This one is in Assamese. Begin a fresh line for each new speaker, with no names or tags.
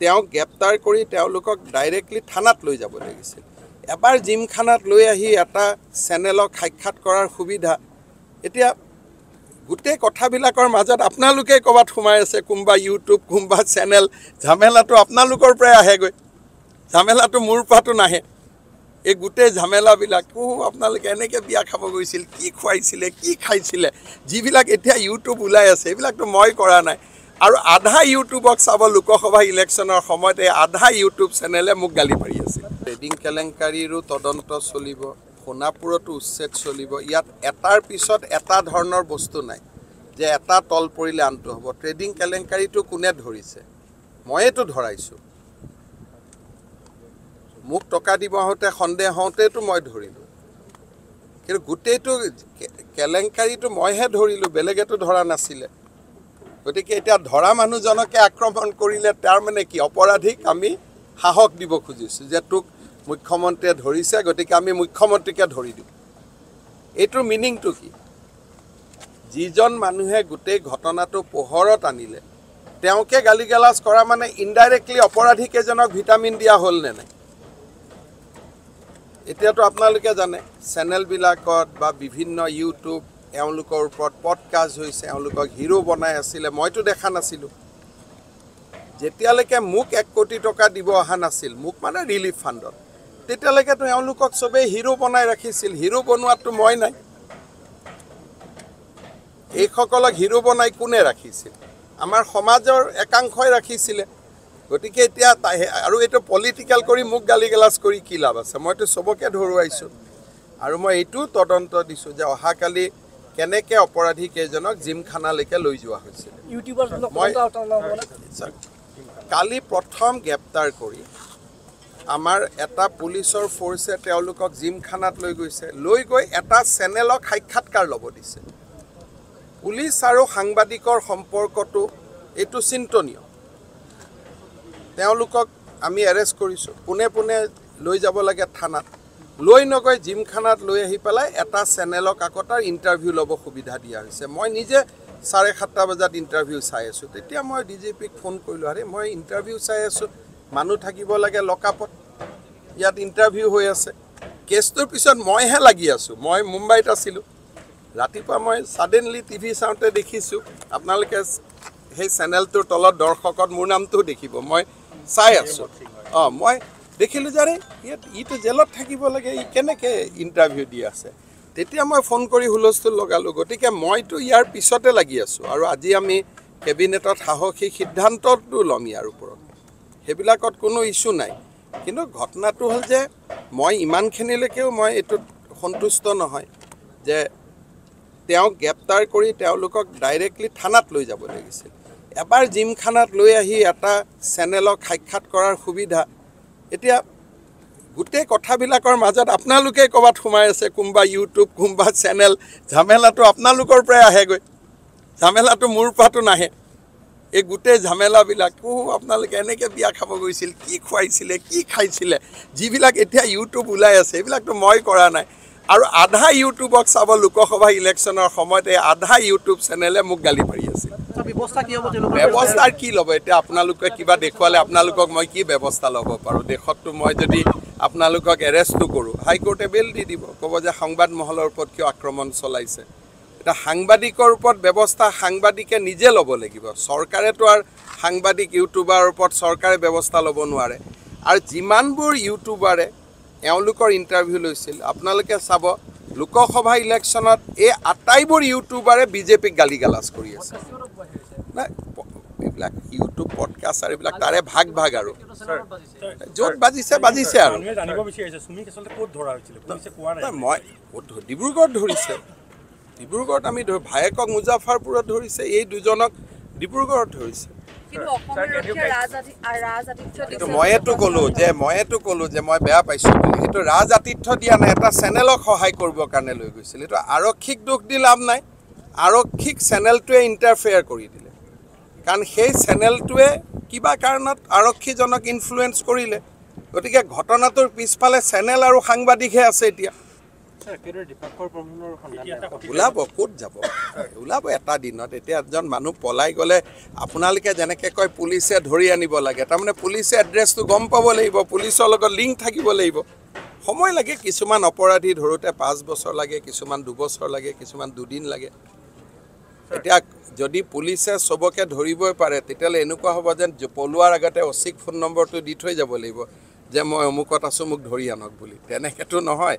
তেওঁক গ্ৰেপ্তাৰ কৰি তেওঁলোকক ডাইৰেক্টলি থানাত লৈ যাব লাগিছিল। এবাৰ জিমখানাত লৈ আহি এটা চেনেলক সাক্ষাৎ কৰাৰ সুবিধা। এতিয়া গোটেই কথাবিলাকৰ মাজত আপোনালোকে ক'ৰবাত সোমাই আছে কোনোবা ইউটিউব কোনোবা চেনেল ঝামেলাটো আপোনালোকৰ পৰাই আহেগৈ। ঝামেলাটো মোৰ পৰাতো নাহে। এই গোটেই ঝামেলাবিলাক কো আপোনালোকে এনেকৈ বিয়া খাব গৈছিল কি খুৱাইছিলে কি খাইছিলে যিবিলাক এতিয়া ইউটিউব ওলাই আছে এইবিলাকতো মই কৰা নাই। আৰু আধা ইউটিউবক চাব লোকসভা ইলেকশ্যনৰ সময়ত আধা ইউটিউব চেনেলে মোক গালি পাৰি আছিল। ট্ৰেডিং কেলেংকাৰীৰো তদন্ত চলিব সোণাপুৰতো উচ্ছেদ চলিব ইয়াত এটাৰ পিছত এটা ধৰণৰ বস্তু নাই যে এটা তল পৰিলে আনটো হ'ব। ট্ৰেডিং কেলেংকাৰীটো কোনে ধৰিছে? ময়েতো ধৰাইছোঁ। মোক টকা দিব আহোঁতে সন্দেহ হওঁতেতো মই ধৰিলোঁ। কিন্তু গোটেইটো কেলেংকাৰীটো মইহে ধৰিলোঁ বেলেগেতো ধৰা নাছিলে। গতিকে এতিয়া ধৰা মানুহজনকে আক্ৰমণ কৰিলে তাৰ মানে কি অপৰাধীক আমি সাহস দিব খুজিছোঁ যে তোক মুখ্যমন্ত্ৰীয়ে ধৰিছে গতিকে আমি মুখ্যমন্ত্ৰীকে ধৰি দিওঁ এইটোৰ মিনিংটো কি? যিজন মানুহে গোটেই ঘটনাটো পোহৰত আনিলে তেওঁকে গালি গালাজ কৰা মানে ইনডাইৰেক্টলি অপৰাধীকেইজনক ভিটামিন দিয়া হ'ল নে নাই? এতিয়াতো আপোনালোকে জানে চেনেলবিলাকত বা বিভিন্ন ইউটিউব এওঁলোকৰ ওপৰত পডকাষ্ট হৈছে এওঁলোকক হিৰো বনাই আছিলে মইতো দেখা নাছিলোঁ। যেতিয়ালৈকে মোক এক কোটি টকা দিব অহা নাছিল মোক মানে ৰিলিফ ফাণ্ডত তেতিয়ালৈকেতো এওঁলোকক চবেই হিৰো বনাই ৰাখিছিল হিৰো বনোৱাততো মই নাই। এইসকলক হিৰো বনাই কোনে ৰাখিছিল? আমাৰ সমাজৰ একাংশই ৰাখিছিলে। গতিকে এতিয়া আৰু এইটো পলিটিকেল কৰি মোক গালি গালাজ কৰি কি লাভ আছে? মইতো চবকে ধৰুৱাইছোঁ। আৰু মই এইটোও তদন্ত দিছোঁ যে অহাকালি কেনেকৈ অপৰাধী কেইজনক জিমখানালৈকে লৈ যোৱা হৈছিল? মই- কালি প্ৰথম গ্ৰেপ্তাৰ কৰি আমাৰ এটা পুলিচৰ ফ'ৰ্চে তেওঁলোকক জিমখানাত লৈ গৈছে। লৈ গৈ এটা চেনেলক সাক্ষাৎকাৰ ল'ব দিছে। পুলিচ আৰু সাংবাদিকৰ সম্পৰ্কটো এইটো চিন্তনীয়। তেওঁলোকক আমি এৰেষ্ট কৰিছোঁ। পোনে পোনে লৈ যাব লাগে থানাত। লৈ নগৈ জিমখানাত লৈ আহি পেলাই এটা চেনেলক আকৌ তাৰ ইণ্টাৰভিউ ল'ব সুবিধা দিয়া হৈছে। মই নিজে চাৰে সাতটা বজাত ইণ্টাৰভিউ চাই আছোঁ। তেতিয়া মই ডি জি পিক ফোন কৰিলোঁ আৰে মই ইণ্টাৰভিউ চাই আছোঁ। মানুহ থাকিব লাগে লকআপত ইয়াত ইণ্টাৰভিউ হৈ আছে। কেছটোৰ পিছত মইহে লাগি আছোঁ। মই মুম্বাইত আছিলোঁ। ৰাতিপুৱা মই ছাডেনলি টিভি চাওঁতে দেখিছোঁ আপোনালোকে সেই চেনেলটোৰ তলত দৰ্শকত মোৰ নামটোও দেখিব। মই চাই আছোঁ। অঁ মই দেখিলোঁ যে ইয়াত ইটো জেলত থাকিব লাগে ই কেনেকৈ ইণ্টাৰভিউ দি আছে? তেতিয়া মই ফোন কৰি হুলস্থুল লগালোঁ। গতিকে মইতো ইয়াৰ পিছতে লাগি আছোঁ আৰু আজি আমি কেবিনেটত সাহসী সিদ্ধান্তটো ল'ম ইয়াৰ ওপৰত। সেইবিলাকত কোনো ইছ্যু নাই। কিন্তু ঘটনাটো হ'ল যে মই ইমানখিনিলৈকেও মই এইটোত সন্তুষ্ট নহয় যে তেওঁক গ্ৰেপ্তাৰ কৰি তেওঁলোকক ডাইৰেক্টলি থানাত লৈ যাব লাগিছিল। এবাৰ জিমখানাত লৈ আহি এটা চেনেলক সাক্ষাৎ কৰাৰ সুবিধা এতিয়া গোটেই কথাবিলাকৰ মাজত আপোনালোকে ক'ৰবাত সোমাই আছে কোনোবা ইউটিউব কোনোবা চেনেল ঝামেলাটো আপোনালোকৰ পৰাই আহেগৈ। ঝামেলাটো মোৰ পৰাতো নাহে। এই গোটেই ঝামেলাবিলাক কো আপোনালোকে এনেকৈ বিয়া খাব গৈছিল কি খুৱাইছিলে কি খাইছিলে যিবিলাক এতিয়া ইউটিউব ওলাই আছে এইবিলাকতো মই কৰা নাই। আৰু আধা ইউটিউবক চাব লোকসভা ইলেকশ্যনৰ সময়ত এই আধা ইউটিউব চেনেলে মোক গালি পাৰি আছিল। ব্যৱস্থাৰ কি ল'ব? এতিয়া আপোনালোকে কিবা দেখুৱালে আপোনালোকক মই কি ব্যৱস্থা ল'ব পাৰোঁ? দেশততো মই যদি আপোনালোকক এৰেষ্টো কৰোঁ হাইকোৰ্টে বেল দি দিব ক'ব যে সংবাদ মহলৰ ওপৰত কিয় আক্ৰমণ চলাইছে। এতিয়া সাংবাদিকৰ ওপৰত ব্যৱস্থা সাংবাদিকে নিজে ল'ব লাগিব। চৰকাৰেতো আৰু সাংবাদিক ইউটিউবাৰৰ ওপৰত চৰকাৰে ব্যৱস্থা ল'ব নোৱাৰে। আৰু যিমানবোৰ ইউটিউবাৰে এওঁলোকৰ ইণ্টাৰভিউ লৈছিল আপোনালোকে চাব লোকসভা ইলেকশ্যনত এই আটাইবোৰ ইউটিউবাৰে বিজেপিক গালি গালাজ কৰি আছে। নাই এইবিলাক ইউটিউব পডকাষ্ট আৰু এইবিলাক তাৰে ভাগ ভাগ আৰু। য'ত বাজিছে বাজিছে আৰু। মই ডিব্ৰুগড়ত ধৰিছে। ডিব্ৰুগড়ত আমি ভায়েকক মুজাফাৰপুৰত ধৰিছে এই দুজনক ডিব্ৰুগড়ত ধৰিছে। ময়েতো ক'লোঁ যে ময়েতো ক'লোঁ যে মই বেয়া পাইছোঁ। বুলি সেইটো ৰাজ আতিথ্য দিয়া নাই এটা চেনেলক সহায় কৰিবৰ কাৰণে লৈ গৈছিল। এইটো আৰক্ষীক দোষ দি লাভ নাই। আৰক্ষীক চেনেলটোৱে ইণ্টাৰফেয়াৰ কৰি দিলে। কাৰণ সেই চেনেলটোৱে কিবা কাৰণত আৰক্ষীজনক ইনফ্লুৱেঞ্চ কৰিলে। গতিকে ঘটনাটোৰ পিছফালে চেনেল আৰু সাংবাদিকহে আছে এতিয়া। ওলাব ক'ত যাব? ওলাব এটা দিনত। এতিয়া এজন মানুহ পলাই গ'লে আপোনালোকে যেনেকৈ কয় পুলিচে ধৰি আনিব লাগে। তাৰমানে পুলিচে এড্ৰেছটো গম পাব লাগিব পুলিচৰ লগত লিংক থাকিব লাগিব। সময় লাগে কিছুমান অপৰাধী ধৰোঁতে পাঁচ বছৰ লাগে কিছুমান দুবছৰ লাগে কিছুমান দুদিন লাগে। এতিয়া যদি পুলিচে চবকে ধৰিবই পাৰে তেতিয়াহ'লে এনেকুৱা হ'ব যেন পলোৱাৰ আগতে অচিক ফোন নম্বৰটো দি থৈ যাব লাগিব যে মই অমুকত আছোঁ মোক ধৰি আনক বুলি। তেনেকৈতো নহয়।